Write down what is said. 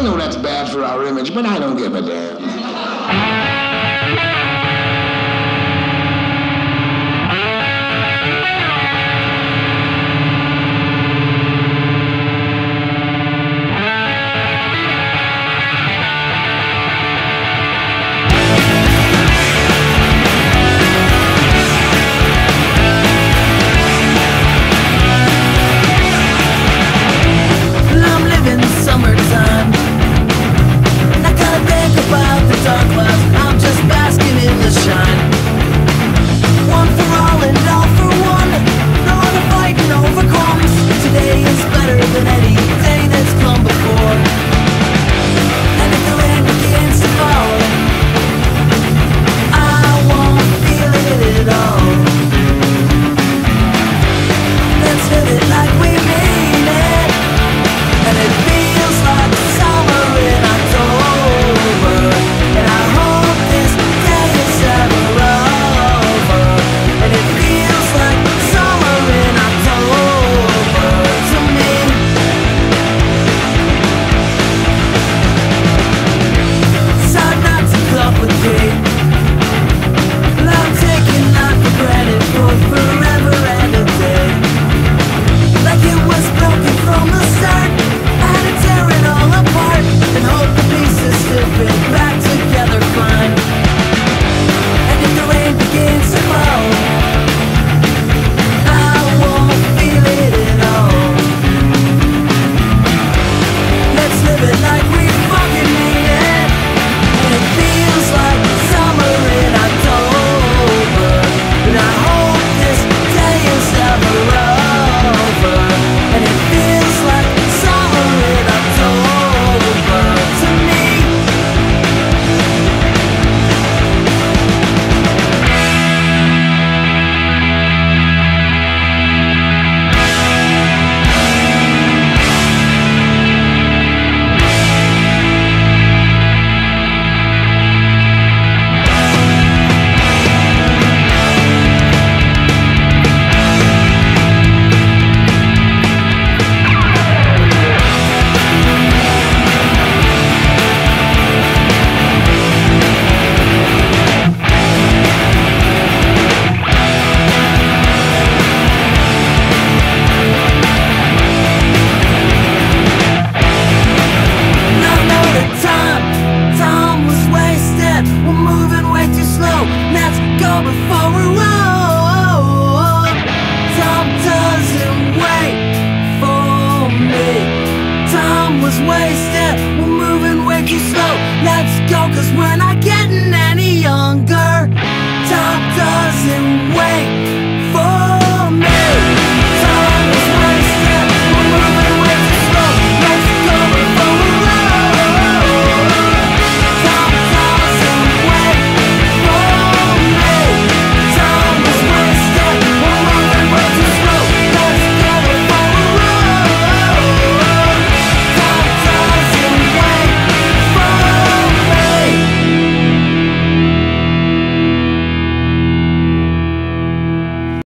I know that's bad for our image, but I don't give a damn. wasted We're moving way too slow. Let's go, cause we're not getting any